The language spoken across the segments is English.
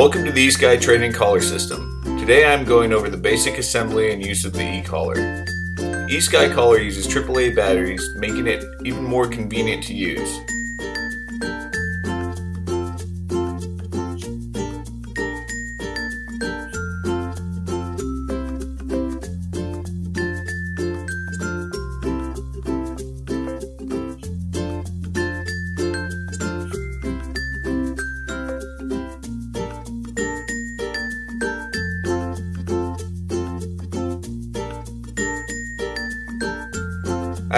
Welcome to the eSky Training Collar System. Today I'm going over the basic assembly and use of the e-collar. eSky Collar uses AAA batteries, making it even more convenient to use.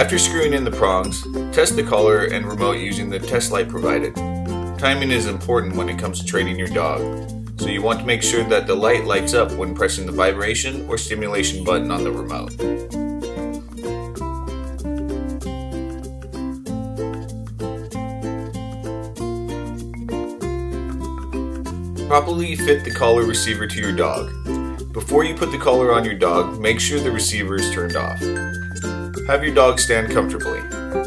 After screwing in the prongs, test the collar and remote using the test light provided. Timing is important when it comes to training your dog, so you want to make sure that the light lights up when pressing the vibration or stimulation button on the remote. Properly fit the collar receiver to your dog. Before you put the collar on your dog, make sure the receiver is turned off. Have your dog stand comfortably.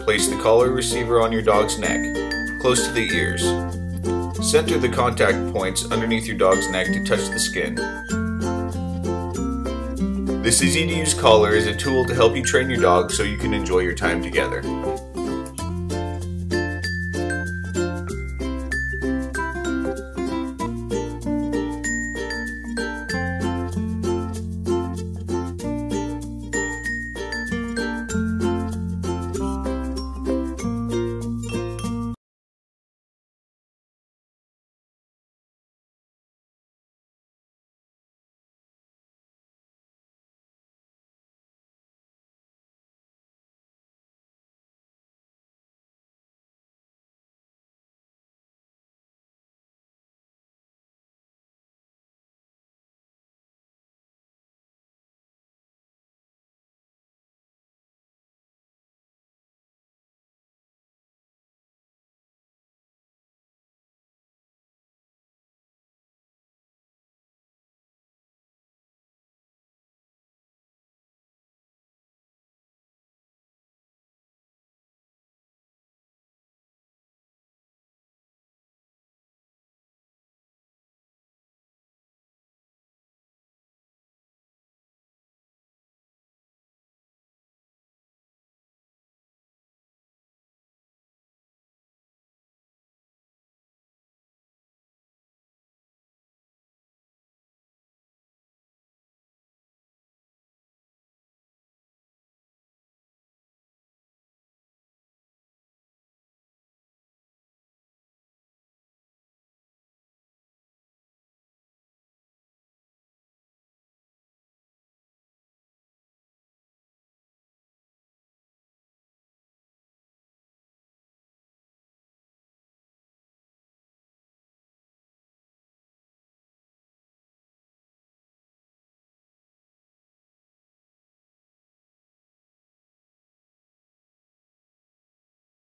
Place the collar receiver on your dog's neck, close to the ears. Center the contact points underneath your dog's neck to touch the skin. This easy to use collar is a tool to help you train your dog so you can enjoy your time together.